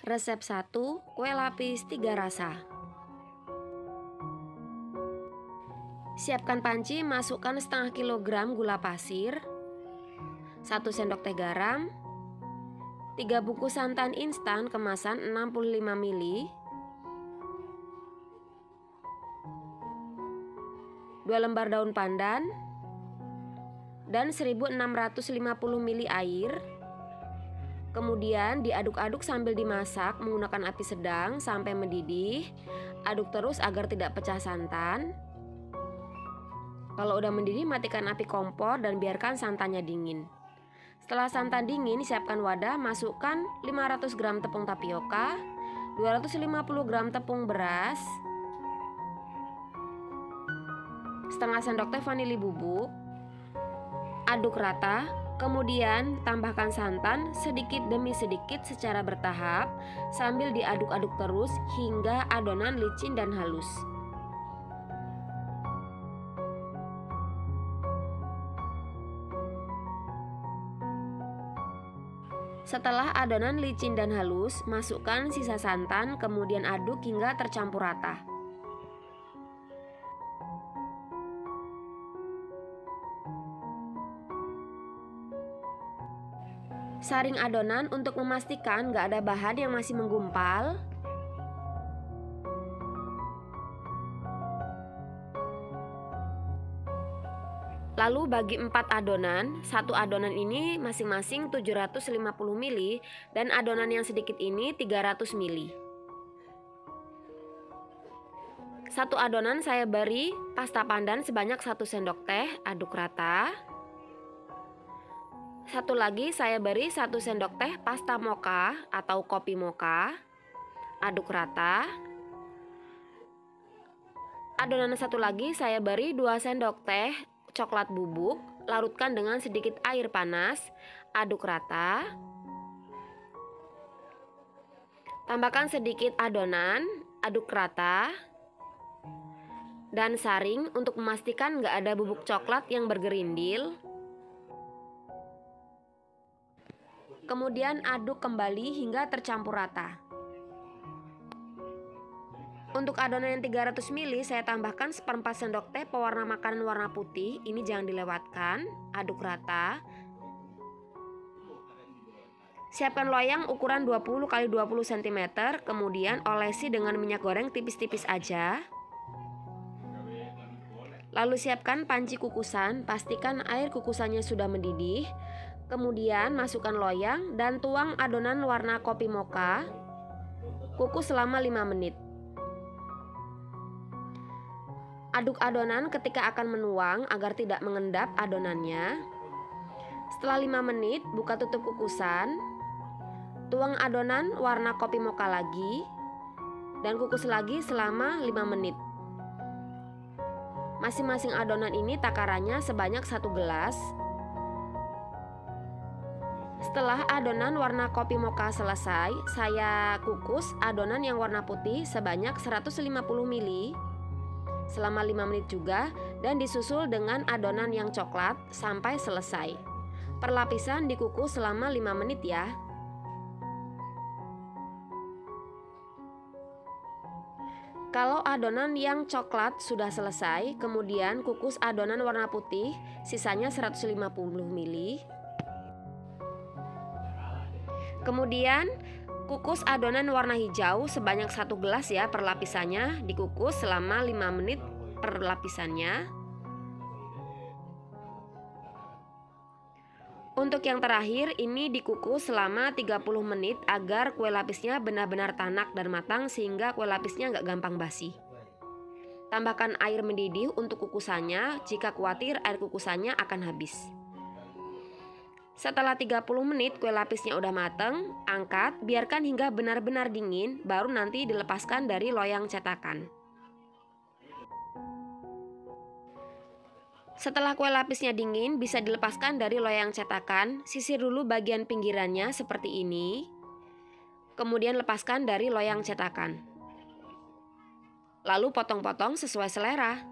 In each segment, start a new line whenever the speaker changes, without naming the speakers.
Resep 1, kue lapis 3 rasa. Siapkan panci, masukkan setengah kilogram gula pasir, 1 sendok teh garam, 3 bungkus santan instan kemasan 65 ml, 2 lembar daun pandan, dan 1650 ml air. Kemudian diaduk-aduk sambil dimasak menggunakan api sedang sampai mendidih. Aduk terus agar tidak pecah santan. Kalau udah mendidih, matikan api kompor dan biarkan santannya dingin. Setelah santan dingin, siapkan wadah, masukkan 500 gram tepung tapioka, 250 gram tepung beras, setengah sendok teh vanili bubuk, aduk rata, kemudian tambahkan santan sedikit demi sedikit secara bertahap sambil diaduk-aduk terus hingga adonan licin dan halus. Setelah adonan licin dan halus, masukkan sisa santan, kemudian aduk hingga tercampur rata. Saring adonan untuk memastikan gak ada bahan yang masih menggumpal Lalu bagi 4 adonan, satu adonan ini masing-masing 750 ml dan adonan yang sedikit ini 300 ml. Satu adonan saya beri pasta pandan sebanyak 1 sendok teh, aduk rata. Satu lagi saya beri 1 sendok teh pasta moka atau kopi moka. Aduk rata. Adonan satu lagi saya beri 2 sendok teh coklat bubuk, larutkan dengan sedikit air panas, aduk rata. Tambahkan sedikit adonan, aduk rata. Dan saring untuk memastikan nggak ada bubuk coklat yang bergerindil. Kemudian aduk kembali hingga tercampur rata. Untuk adonan yang 300 ml saya tambahkan seperempat sendok teh pewarna makanan warna putih. Ini jangan dilewatkan. Aduk rata. Siapkan loyang ukuran 20 x 20 cm, kemudian olesi dengan minyak goreng tipis-tipis aja. Lalu siapkan panci kukusan, pastikan air kukusannya sudah mendidih. Kemudian masukkan loyang dan tuang adonan warna kopi moka. Kukus selama 5 menit. Aduk adonan ketika akan menuang agar tidak mengendap adonannya. Setelah 5 menit, buka tutup kukusan. Tuang adonan warna kopi moka lagi dan kukus lagi selama 5 menit. Masing-masing adonan ini takarannya sebanyak satu gelas. Setelah adonan warna kopi moka selesai, saya kukus adonan yang warna putih sebanyak 150 ml selama 5 menit juga dan disusul dengan adonan yang coklat sampai selesai. Perlapisan dikukus selama 5 menit ya. Kalau adonan yang coklat sudah selesai, kemudian kukus adonan warna putih, sisanya 150 ml. Kemudian Kukus adonan warna hijau sebanyak satu gelas ya per lapisannya Dikukus selama 5 menit per lapisannya Untuk yang terakhir ini dikukus selama 30 menit agar kue lapisnya benar-benar tanak dan matang sehingga kue lapisnya nggak gampang basi. Tambahkan air mendidih untuk kukusannya jika khawatir air kukusannya akan habis. Setelah 30 menit kue lapisnya udah mateng, angkat, biarkan hingga benar-benar dingin, baru nanti dilepaskan dari loyang cetakan. Setelah kue lapisnya dingin, bisa dilepaskan dari loyang cetakan, sisir dulu bagian pinggirannya seperti ini. Kemudian lepaskan dari loyang cetakan. Lalu potong-potong sesuai selera.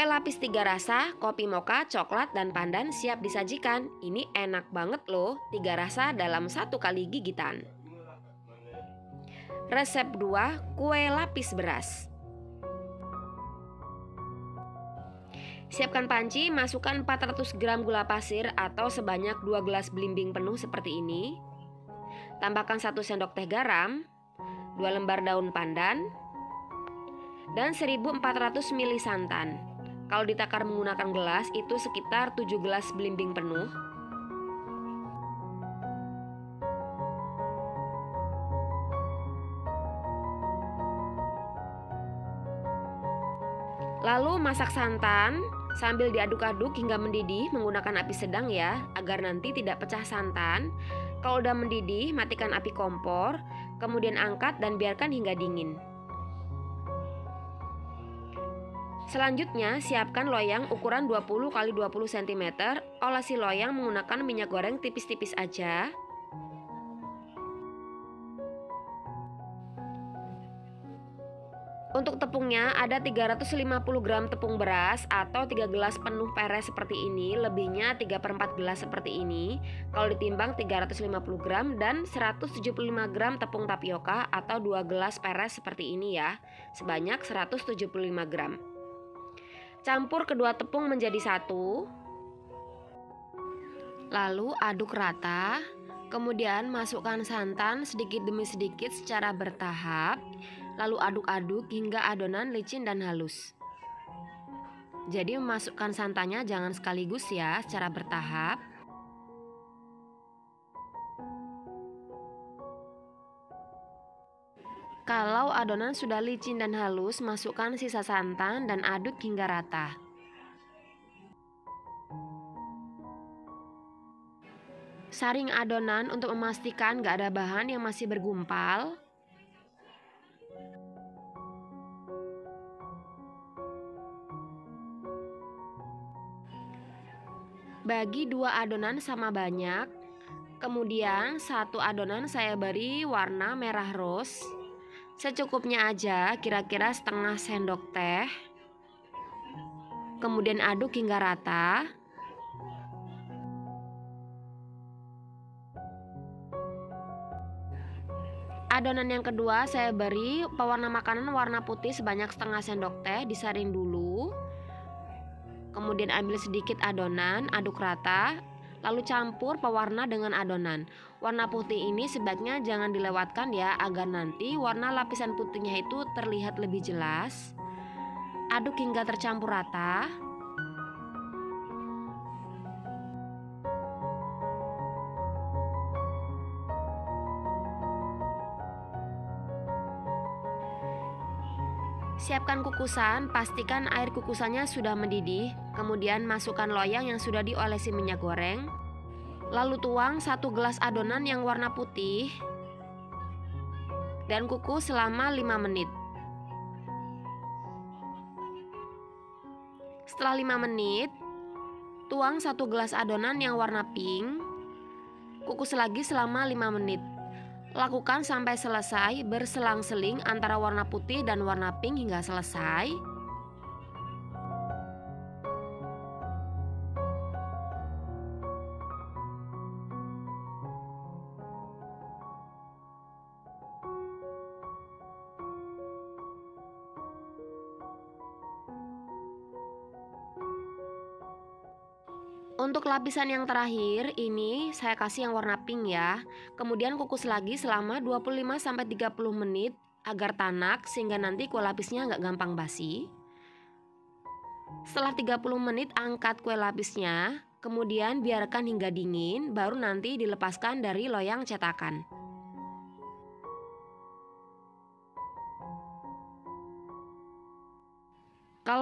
Kue lapis tiga rasa, kopi moka, coklat, dan pandan siap disajikan. Ini enak banget loh, tiga rasa dalam satu kali gigitan. Resep 2, kue lapis beras. Siapkan panci, masukkan 400 gram gula pasir atau sebanyak 2 gelas belimbing penuh seperti ini. Tambahkan 1 sendok teh garam, 2 lembar daun pandan, dan 1400 ml santan. Kalau ditakar menggunakan gelas itu sekitar 7 gelas belimbing penuh. Lalu masak santan sambil diaduk-aduk hingga mendidih menggunakan api sedang ya, agar nanti tidak pecah santan. Kalau udah mendidih, matikan api kompor, kemudian angkat dan biarkan hingga dingin. Selanjutnya, siapkan loyang ukuran 20 x 20 cm. Olesi loyang menggunakan minyak goreng tipis-tipis aja. Untuk tepungnya ada 350 gram tepung beras atau 3 gelas penuh peres seperti ini Lebihnya 3 per 4 gelas seperti ini Kalau ditimbang 350 gram dan 175 gram tepung tapioka atau 2 gelas peres seperti ini ya Sebanyak 175 gram Campur kedua tepung menjadi satu. Lalu aduk rata. Kemudian masukkan santan sedikit demi sedikit secara bertahap. Lalu aduk-aduk hingga adonan licin dan halus. Jadi memasukkan santannya jangan sekaligus ya, secara bertahap. Kalau adonan sudah licin dan halus, masukkan sisa santan dan aduk hingga rata. Saring adonan untuk memastikan gak ada bahan yang masih bergumpal. Bagi dua adonan sama banyak. Kemudian satu adonan saya beri warna merah rose. Secukupnya aja, kira-kira setengah sendok teh. Kemudian aduk hingga rata. Adonan yang kedua saya beri pewarna makanan warna putih sebanyak setengah sendok teh, disaring dulu. Kemudian ambil sedikit adonan, aduk rata, lalu campur pewarna dengan adonan. Warna putih ini sebaiknya jangan dilewatkan ya agar nanti warna lapisan putihnya itu terlihat lebih jelas. Aduk hingga tercampur rata. Siapkan kukusan, pastikan air kukusannya sudah mendidih, kemudian masukkan loyang yang sudah diolesi minyak goreng. Lalu tuang satu gelas adonan yang warna putih dan kukus selama 5 menit. Setelah 5 menit, tuang satu gelas adonan yang warna pink, kukus lagi selama 5 menit. Lakukan sampai selesai berselang-seling antara warna putih dan warna pink hingga selesai. Untuk lapisan yang terakhir, ini saya kasih yang warna pink ya. Kemudian kukus lagi selama 25-30 menit agar tanak sehingga nanti kue lapisnya nggak gampang basi. Setelah 30 menit angkat kue lapisnya, kemudian biarkan hingga dingin, baru nanti dilepaskan dari loyang cetakan.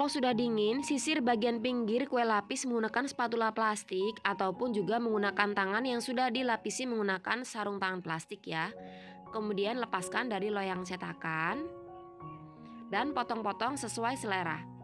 Kalau sudah dingin, sisir bagian pinggir kue lapis menggunakan spatula plastik ataupun juga menggunakan tangan yang sudah dilapisi menggunakan sarung tangan plastik ya. Kemudian lepaskan dari loyang cetakan dan potong-potong sesuai selera.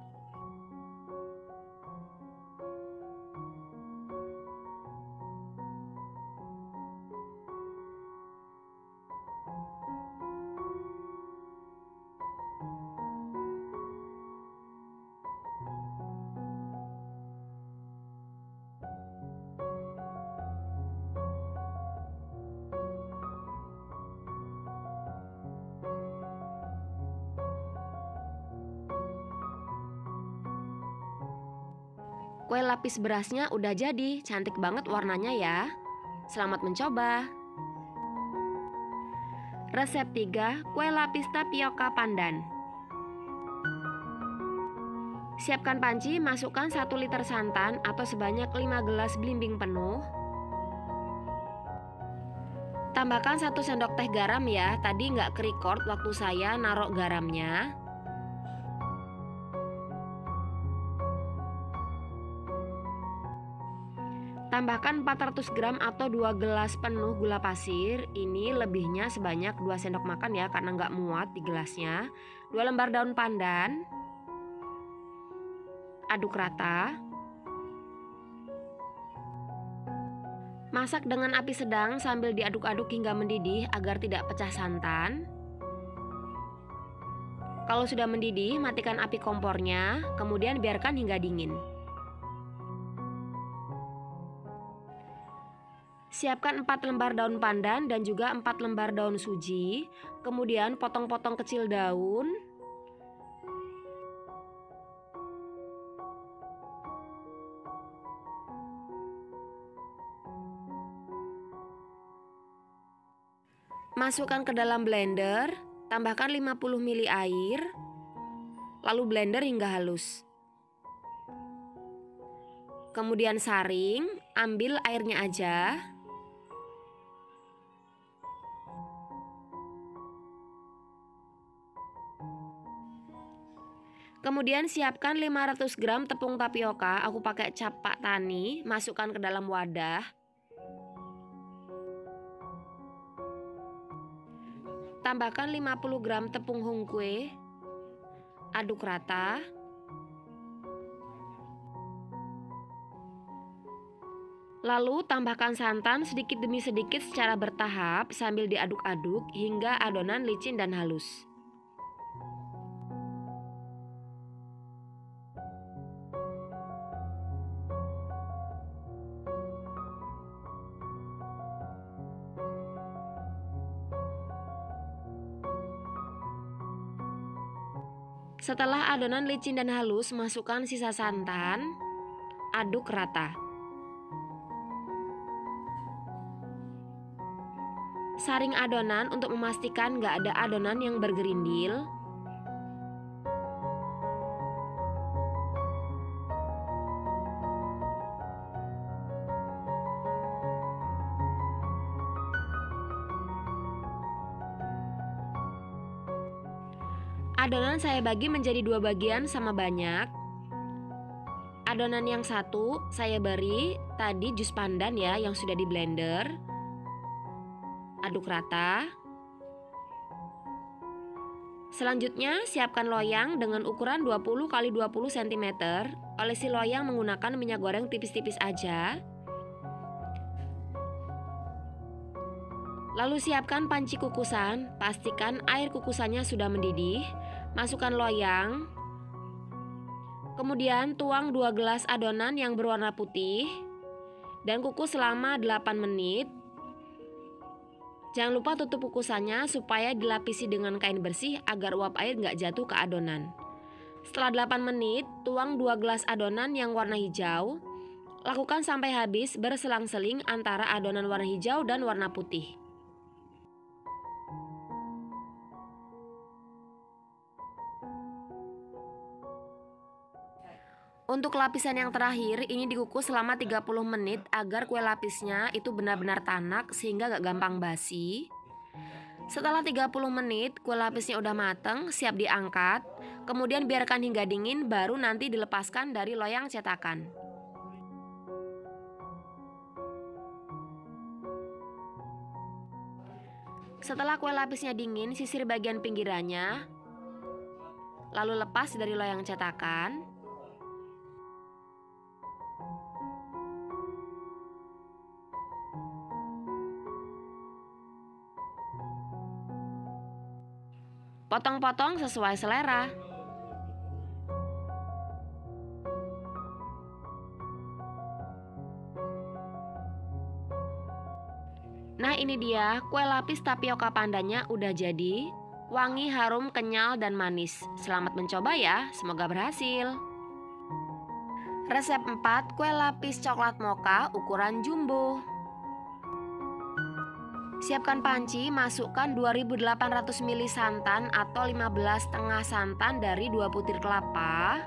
Kue lapis berasnya udah jadi, cantik banget warnanya ya. Selamat mencoba. Resep 3, kue lapis tapioka pandan. Siapkan panci, masukkan 1 liter santan atau sebanyak 5 gelas belimbing penuh. Tambahkan 1 sendok teh garam ya, tadi nggak record waktu saya narok garamnya. Tambahkan 400 gram atau 2 gelas penuh gula pasir. Ini lebihnya sebanyak 2 sendok makan ya karena nggak muat di gelasnya. 2 lembar daun pandan. Aduk rata. Masak dengan api sedang sambil diaduk-aduk hingga mendidih agar tidak pecah santan. Kalau sudah mendidih, matikan api kompornya, kemudian biarkan hingga dingin. Siapkan 4 lembar daun pandan dan juga 4 lembar daun suji. Kemudian potong-potong kecil daun. Masukkan ke dalam blender, tambahkan 50 ml air. Lalu blender hingga halus. Kemudian saring, ambil airnya aja. Kemudian siapkan 500 gram tepung tapioka, aku pakai cap Pak Tani, masukkan ke dalam wadah. Tambahkan 50 gram tepung hungkwe. Aduk rata. Lalu tambahkan santan sedikit demi sedikit secara bertahap sambil diaduk-aduk hingga adonan licin dan halus. Setelah adonan licin dan halus, masukkan sisa santan, aduk rata. Saring adonan untuk memastikan gak ada adonan yang bergerindil. Adonan saya bagi menjadi dua bagian sama banyak. Adonan yang satu saya beri tadi jus pandan ya yang sudah di blender. Aduk rata. Selanjutnya siapkan loyang dengan ukuran 20 x 20 cm. Olesi loyang menggunakan minyak goreng tipis-tipis aja. Lalu siapkan panci kukusan, pastikan air kukusannya sudah mendidih. Masukkan loyang. Kemudian tuang 2 gelas adonan yang berwarna putih dan kukus selama 8 menit. Jangan lupa tutup kukusannya supaya dilapisi dengan kain bersih agar uap air nggak jatuh ke adonan. Setelah 8 menit, tuang 2 gelas adonan yang warna hijau. Lakukan sampai habis berselang-seling antara adonan warna hijau dan warna putih. Untuk lapisan yang terakhir, ini dikukus selama 30 menit agar kue lapisnya itu benar-benar tanak sehingga gak gampang basi. Setelah 30 menit, kue lapisnya udah mateng, siap diangkat. Kemudian biarkan hingga dingin, baru nanti dilepaskan dari loyang cetakan. Setelah kue lapisnya dingin, sisir bagian pinggirannya, lalu lepas dari loyang cetakan. Potong-potong sesuai selera. Nah ini dia, kue lapis tapioka pandanya udah jadi. Wangi, harum, kenyal, dan manis. Selamat mencoba ya, semoga berhasil. Resep 4 kue lapis coklat mocha ukuran jumbo. Siapkan panci, masukkan 2800 ml santan atau 15 setengah santan dari 2 butir kelapa.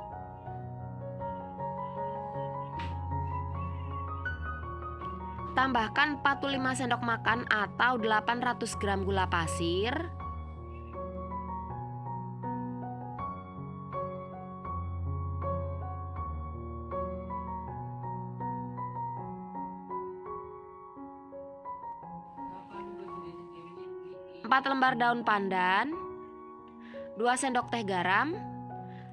Tambahkan 45 sendok makan atau 800 gram gula pasir. Empat lembar daun pandan, 2 sendok teh garam,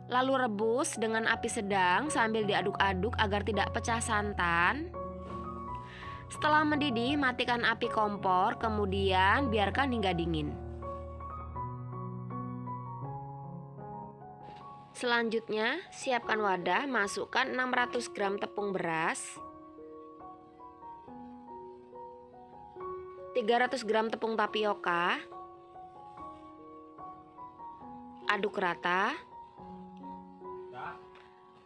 lalu rebus dengan api sedang sambil diaduk-aduk agar tidak pecah santan. Setelah mendidih, matikan api kompor, kemudian biarkan hingga dingin. Selanjutnya, siapkan wadah, masukkan 600 gram tepung beras, 300 gram tepung tapioka, aduk rata.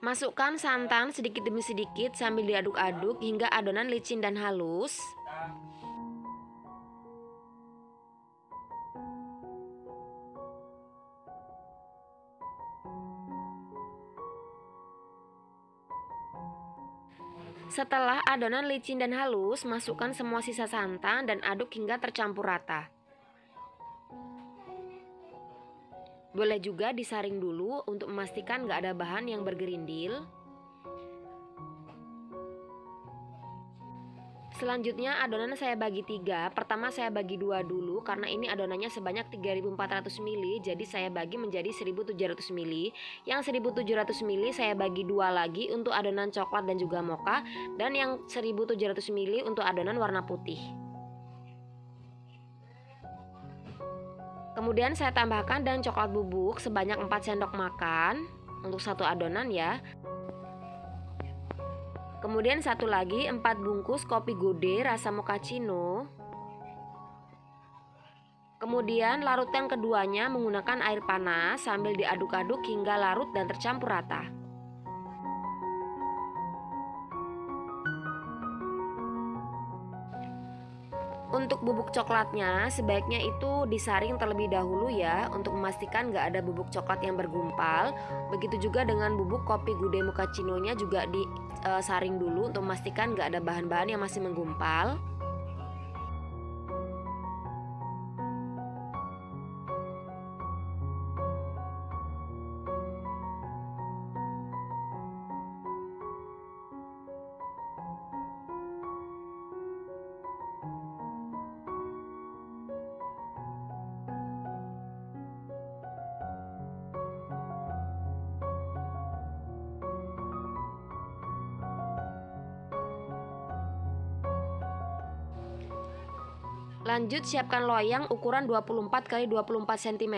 Masukkan santan sedikit demi sedikit sambil diaduk-aduk hingga adonan licin dan halus. Setelah adonan licin dan halus, masukkan semua sisa santan dan aduk hingga tercampur rata. Boleh juga disaring dulu untuk memastikan gak ada bahan yang bergerindil. Selanjutnya adonan saya bagi tiga. Pertama saya bagi dua dulu karena ini adonannya sebanyak 3400 ml jadi saya bagi menjadi 1700 ml. Yang 1700 ml saya bagi dua lagi untuk adonan coklat dan juga mocha dan yang 1700 ml untuk adonan warna putih. Kemudian saya tambahkan dan coklat bubuk sebanyak 4 sendok makan untuk satu adonan ya. Kemudian satu lagi 4 bungkus kopi gode rasa mochaccino. Kemudian larutkan keduanya menggunakan air panas sambil diaduk-aduk hingga larut dan tercampur rata. Untuk bubuk coklatnya sebaiknya itu disaring terlebih dahulu ya untuk memastikan nggak ada bubuk coklat yang bergumpal. Begitu juga dengan bubuk kopi gude mochaccino-nya juga disaring e, dulu untuk memastikan nggak ada bahan-bahan yang masih menggumpal. Lanjut siapkan loyang ukuran 24 x 24 cm.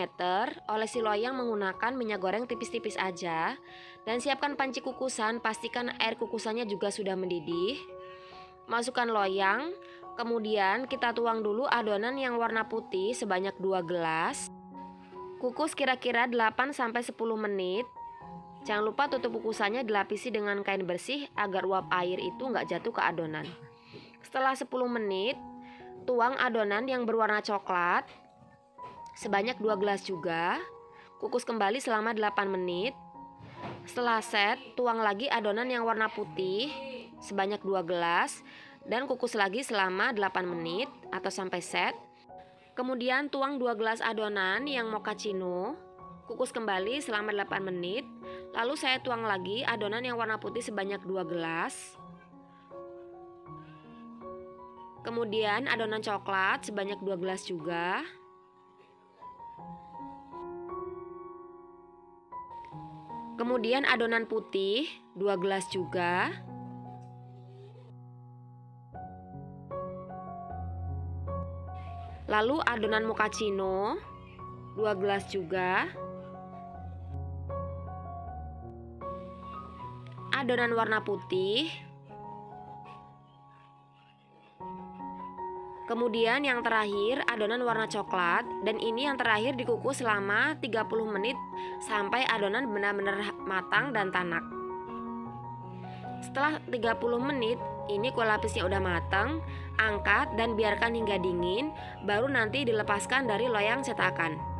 Olesi loyang menggunakan minyak goreng tipis-tipis aja dan siapkan panci kukusan, pastikan air kukusannya juga sudah mendidih. Masukkan loyang, kemudian kita tuang dulu adonan yang warna putih sebanyak 2 gelas. Kukus kira-kira 8 sampai 10 menit. Jangan lupa tutup kukusannya dilapisi dengan kain bersih agar uap air itu nggak jatuh ke adonan. Setelah 10 menit, Tuang adonan yang berwarna coklat sebanyak 2 gelas juga. Kukus kembali selama 8 menit. Setelah set, tuang lagi adonan yang warna putih sebanyak 2 gelas dan kukus lagi selama 8 menit atau sampai set. Kemudian tuang 2 gelas adonan yang mochaccino, kukus kembali selama 8 menit. Lalu saya tuang lagi adonan yang warna putih sebanyak 2 gelas. Kemudian adonan coklat sebanyak 2 gelas juga. Kemudian adonan putih 2 gelas juga. Lalu adonan mochaccino 2 gelas juga. Adonan warna putih Kemudian yang terakhir adonan warna coklat dan ini yang terakhir dikukus selama 30 menit sampai adonan benar-benar matang dan tanak. Setelah 30 menit, ini kue lapisnya udah matang, angkat dan biarkan hingga dingin, baru nanti dilepaskan dari loyang cetakan.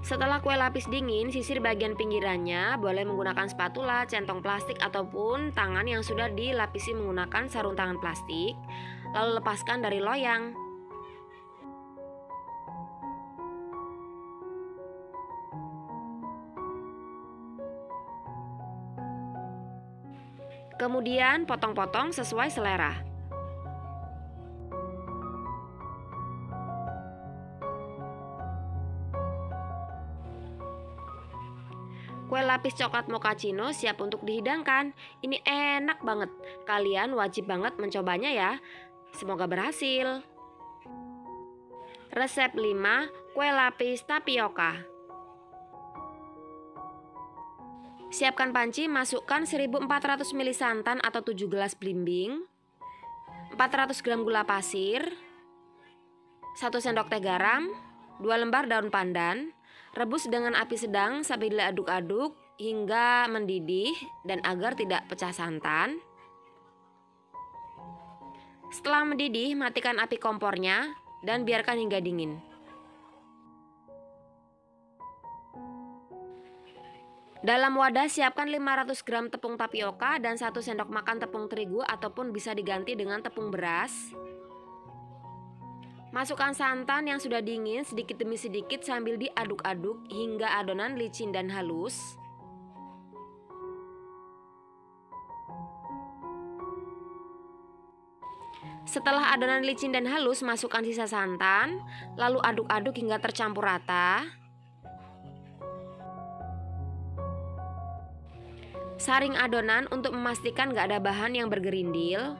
Setelah kue lapis dingin, sisir bagian pinggirannya, boleh menggunakan spatula, centong plastik, ataupun tangan yang sudah dilapisi menggunakan sarung tangan plastik, lalu lepaskan dari loyang. Kemudian potong-potong sesuai selera. Lapis coklat mochaccino siap untuk dihidangkan. Ini enak banget. Kalian wajib banget mencobanya ya. Semoga berhasil. Resep 5 kue lapis tapioka. Siapkan panci, masukkan 1400 ml santan atau 7 gelas belimbing, 400 gram gula pasir, 1 sendok teh garam, 2 lembar daun pandan, rebus dengan api sedang sampai diaduk-aduk hingga mendidih dan agar tidak pecah santan. Setelah mendidih, matikan api kompornya dan biarkan hingga dingin. Dalam wadah siapkan 500 gram tepung tapioka dan 1 sendok makan tepung terigu ataupun bisa diganti dengan tepung beras. Masukkan santan yang sudah dingin sedikit demi sedikit sambil diaduk-aduk hingga adonan licin dan halus. Setelah adonan licin dan halus, masukkan sisa santan, lalu aduk-aduk hingga tercampur rata. Saring adonan untuk memastikan gak ada bahan yang bergerindil.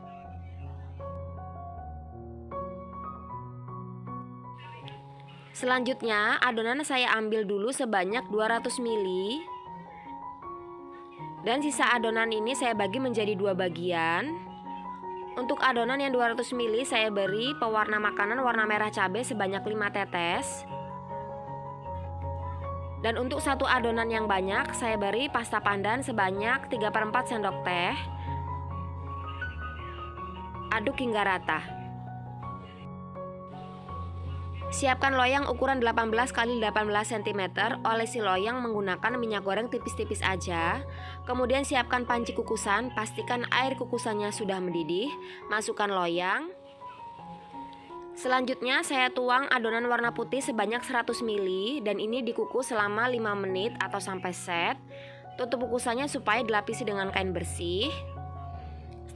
Selanjutnya, adonan saya ambil dulu sebanyak 200 ml. Dan sisa adonan ini saya bagi menjadi dua bagian. Untuk adonan yang 200 ml saya beri pewarna makanan warna merah cabai sebanyak 5 tetes. Dan untuk satu adonan yang banyak, saya beri pasta pandan sebanyak 3 per 4 sendok teh. Aduk hingga rata. Siapkan loyang ukuran 18 x 18 cm. Olesi loyang menggunakan minyak goreng tipis-tipis aja. Kemudian siapkan panci kukusan, pastikan air kukusannya sudah mendidih. Masukkan loyang. Selanjutnya saya tuang adonan warna putih sebanyak 100 ml dan ini dikukus selama 5 menit atau sampai set. Tutup kukusannya supaya dilapisi dengan kain bersih.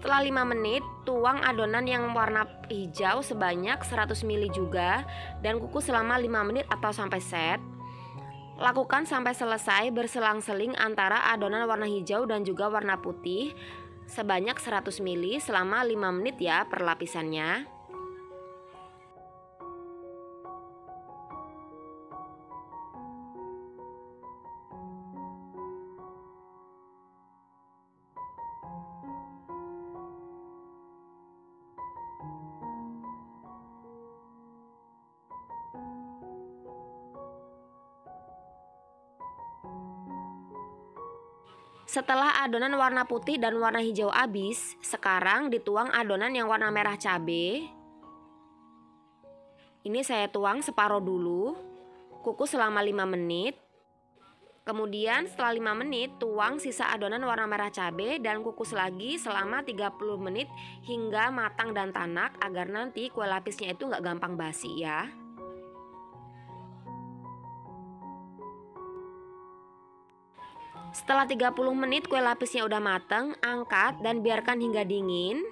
Setelah 5 menit, tuang adonan yang warna hijau sebanyak 100 ml juga dan kukus selama 5 menit atau sampai set. Lakukan sampai selesai berselang-seling antara adonan warna hijau dan juga warna putih sebanyak 100 ml selama 5 menit ya per lapisannya. Setelah adonan warna putih dan warna hijau habis, sekarang dituang adonan yang warna merah cabai. Ini saya tuang separuh dulu, kukus selama 5 menit. Kemudian setelah 5 menit, tuang sisa adonan warna merah cabai dan kukus lagi selama 30 menit hingga matang dan tanak agar nanti kue lapisnya itu nggak gampang basi ya. Setelah 30 menit kue lapisnya udah matang, angkat dan biarkan hingga dingin.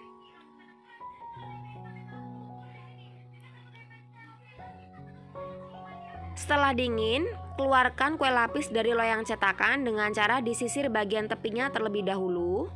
Setelah dingin, keluarkan kue lapis dari loyang cetakan dengan cara disisir bagian tepinya terlebih dahulu.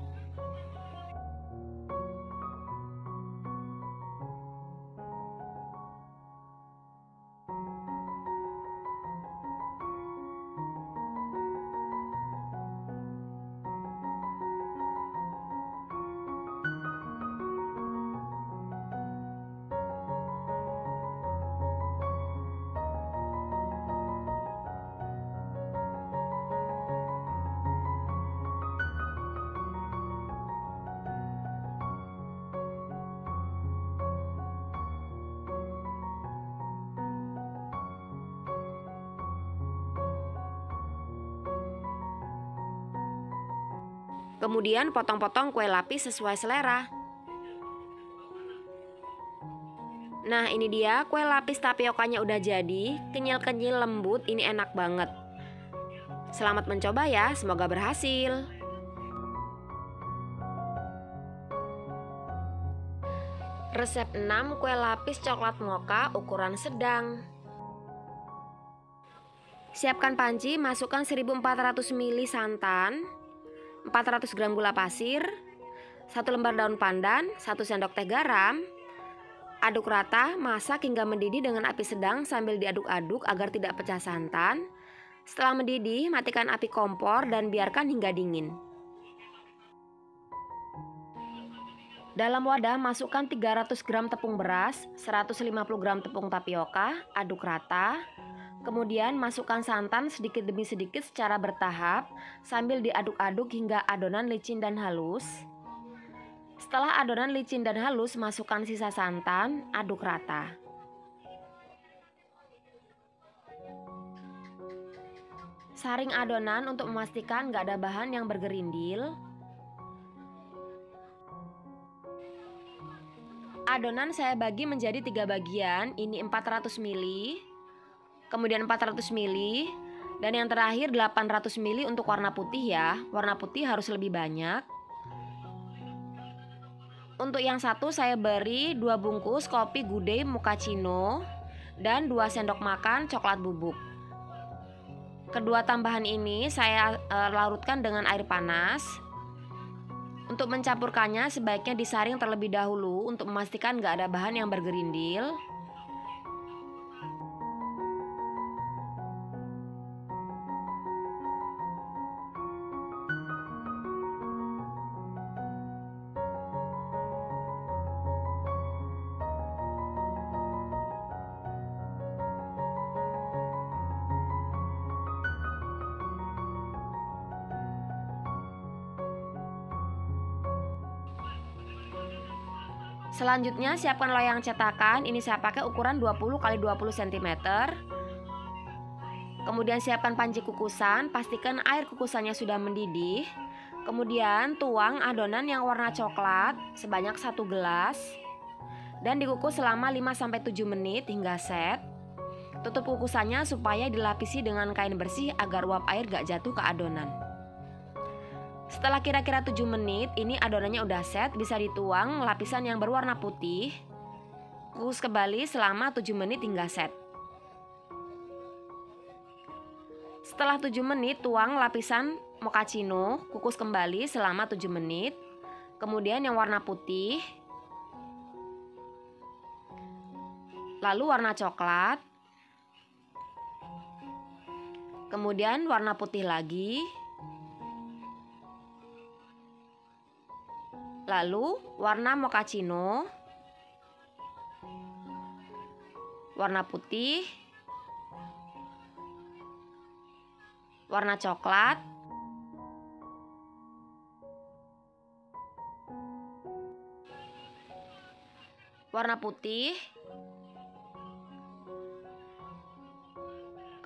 Kemudian potong-potong kue lapis sesuai selera. Nah ini dia kue lapis tapiokanya udah jadi Kenyal-kenyal lembut ini enak banget. Selamat mencoba ya semoga berhasil. Resep 6 kue lapis coklat mocha ukuran sedang. Siapkan panci, masukkan 1400 ml santan 400 gram gula pasir 1 lembar daun pandan 1 sendok teh garam Aduk rata, masak hingga mendidih dengan api sedang sambil diaduk-aduk agar tidak pecah santan. Setelah mendidih, matikan api kompor dan biarkan hingga dingin. Dalam wadah, masukkan 300 gram tepung beras, 150 gram tepung tapioka, aduk rata. Kemudian masukkan santan sedikit demi sedikit secara bertahap sambil diaduk-aduk hingga adonan licin dan halus. Setelah adonan licin dan halus, masukkan sisa santan, aduk rata. Saring adonan untuk memastikan gak ada bahan yang bergerindil. Adonan saya bagi menjadi tiga bagian, ini 400 ml, kemudian 400 ml, dan yang terakhir 800 ml untuk warna putih ya. Warna putih harus lebih banyak. Untuk yang satu saya beri dua bungkus kopi gude mochaccino dan dua sendok makan coklat bubuk. Kedua tambahan ini saya e, larutkan dengan air panas. Untuk mencampurkannya sebaiknya disaring terlebih dahulu untuk memastikan gak ada bahan yang bergerindil. Selanjutnya siapkan loyang cetakan. Ini saya pakai ukuran 20 x 20 cm. Kemudian siapkan panci kukusan, pastikan air kukusannya sudah mendidih. Kemudian tuang adonan yang warna coklat sebanyak satu gelas dan dikukus selama 5 7 menit hingga set. Tutup kukusannya supaya dilapisi dengan kain bersih agar uap air gak jatuh ke adonan. Setelah kira-kira 7 menit, ini adonannya udah set, bisa dituang lapisan yang berwarna putih. Kukus kembali selama 7 menit hingga set. Setelah 7 menit, tuang lapisan mochaccino, kukus kembali selama 7 menit. Kemudian yang warna putih. Lalu warna coklat. Kemudian warna putih lagi. Lalu warna mochaccino, warna putih, warna coklat, warna putih,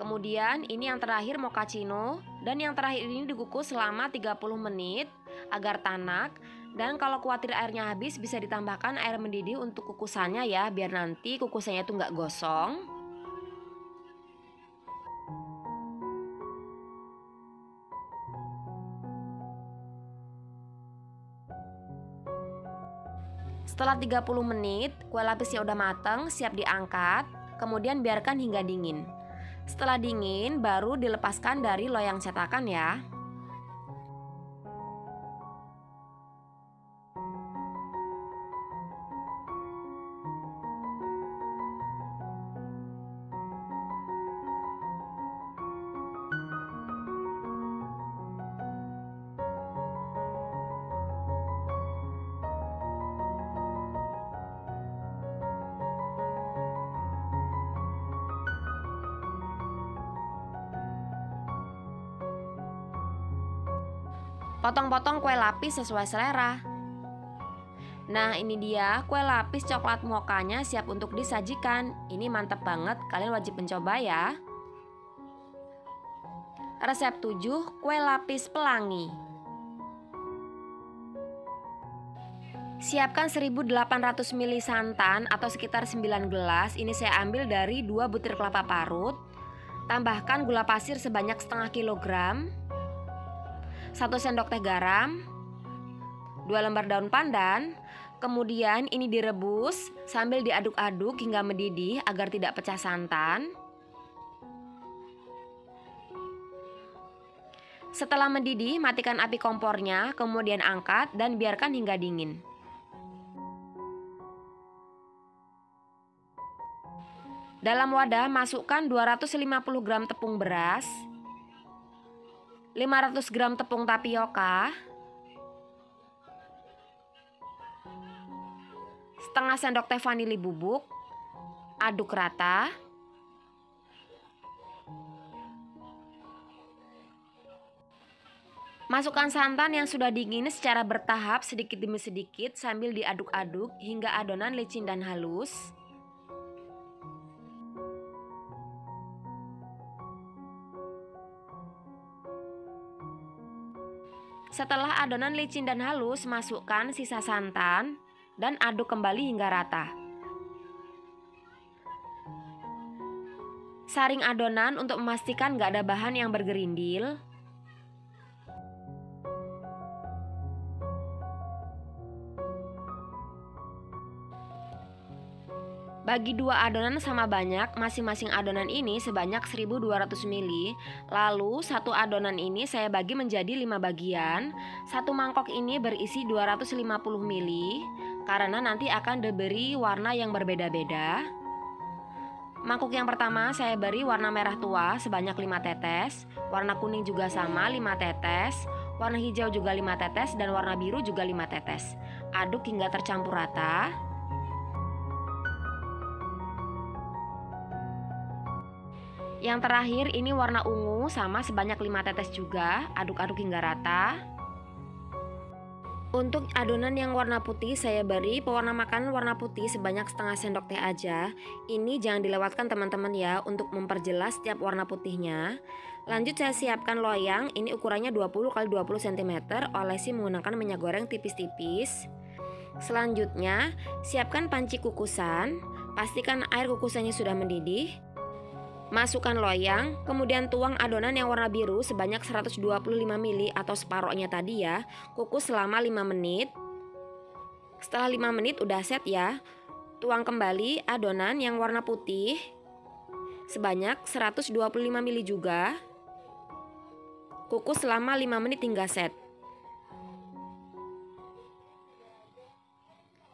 Kemudian ini yang terakhir mochaccino dan yang terakhir ini dikukus selama 30 menit agar tanak dan kalau khawatir airnya habis bisa ditambahkan air mendidih untuk kukusannya ya biar nanti kukusannya itu nggak gosong. Setelah 30 menit, kue lapisnya udah matang, siap diangkat, kemudian biarkan hingga dingin. Setelah dingin, baru dilepaskan dari loyang cetakan ya. Potong-potong kue lapis sesuai selera. Nah ini dia kue lapis coklat mokanya siap untuk disajikan Ini mantap banget, kalian wajib mencoba ya Resep 7 kue lapis pelangi Siapkan 1800 ml santan atau sekitar 9 gelas. Ini saya ambil dari 2 butir kelapa parut. Tambahkan gula pasir sebanyak setengah kilogram. 1 sendok teh garam. 2 lembar daun pandan. Kemudian ini direbus sambil diaduk-aduk hingga mendidih agar tidak pecah santan. Setelah mendidih, matikan api kompornya, kemudian angkat dan biarkan hingga dingin. Dalam wadah masukkan 250 gram tepung beras, 500 gram tepung tapioka, setengah sendok teh vanili bubuk, aduk rata. Masukkan santan yang sudah dingin secara bertahap sedikit demi sedikit sambil diaduk-aduk hingga adonan licin dan halus. Setelah adonan licin dan halus, masukkan sisa santan dan aduk kembali hingga rata. Saring adonan untuk memastikan gak ada bahan yang bergerindil. Bagi dua adonan sama banyak, masing-masing adonan ini sebanyak 1200 ml. Lalu satu adonan ini saya bagi menjadi 5 bagian. Satu mangkok ini berisi 250 ml karena nanti akan diberi warna yang berbeda-beda. Mangkuk yang pertama saya beri warna merah tua sebanyak 5 tetes, warna kuning juga sama 5 tetes, warna hijau juga 5 tetes dan warna biru juga 5 tetes. Aduk hingga tercampur rata. Yang terakhir ini warna ungu sama sebanyak 5 tetes juga, aduk-aduk hingga rata. Untuk adonan yang warna putih saya beri pewarna makan warna putih sebanyak setengah sendok teh aja. Ini jangan dilewatkan teman-teman ya untuk memperjelas setiap warna putihnya. Lanjut saya siapkan loyang, ini ukurannya 20 x 20 cm, olesi menggunakan minyak goreng tipis-tipis. Selanjutnya, siapkan panci kukusan. Pastikan air kukusannya sudah mendidih. Masukkan loyang, kemudian tuang adonan yang warna biru sebanyak 125 ml atau separohnya tadi ya. Kukus selama 5 menit. Setelah 5 menit udah set ya. Tuang kembali adonan yang warna putih sebanyak 125 ml juga. Kukus selama 5 menit hingga set.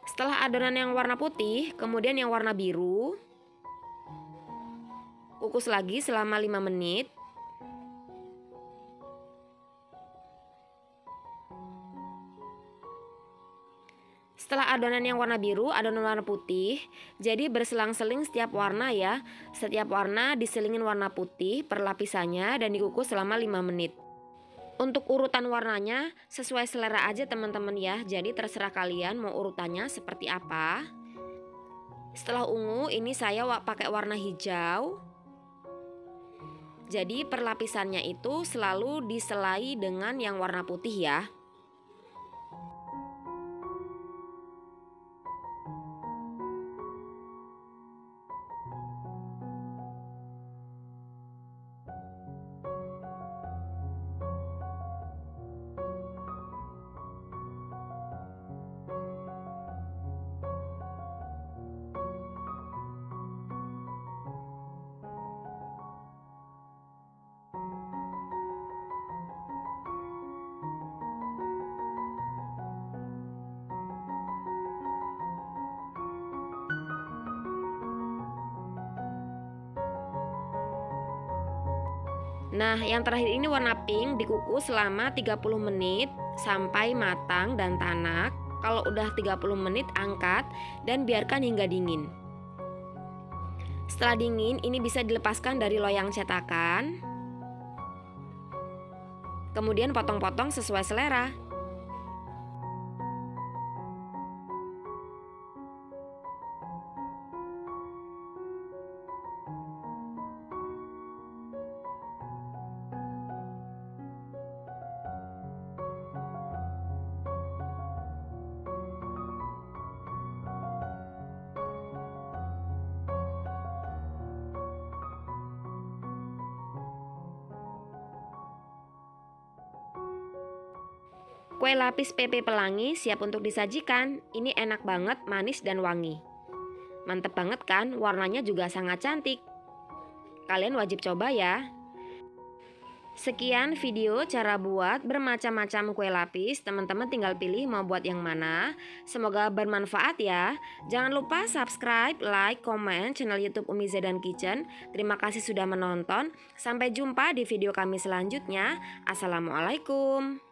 Setelah adonan yang warna putih, kemudian yang warna biru, Kukus lagi selama 5 menit. Setelah adonan yang warna biru, adonan warna putih, jadi berselang-seling setiap warna ya. Setiap warna diselingin warna putih per lapisannya dan dikukus selama 5 menit. Untuk urutan warnanya sesuai selera aja teman-teman ya. Jadi terserah kalian mau urutannya seperti apa. Setelah ungu, ini saya pakai warna hijau. Jadi perlapisannya itu selalu diselai dengan yang warna putih ya. Nah, yang terakhir ini warna pink dikukus selama 30 menit sampai matang dan tanak. Kalau udah 30 menit angkat dan biarkan hingga dingin. Setelah dingin, ini bisa dilepaskan dari loyang cetakan. Kemudian potong-potong sesuai selera. Kue lapis PP pelangi siap untuk disajikan. Ini enak banget, manis dan wangi. Mantep banget kan? Warnanya juga sangat cantik. Kalian wajib coba ya. Sekian video cara buat bermacam-macam kue lapis. Teman-teman tinggal pilih mau buat yang mana. Semoga bermanfaat ya. Jangan lupa subscribe, like, komen channel YouTube Umi Zedan Kitchen. Terima kasih sudah menonton. Sampai jumpa di video kami selanjutnya. Assalamualaikum.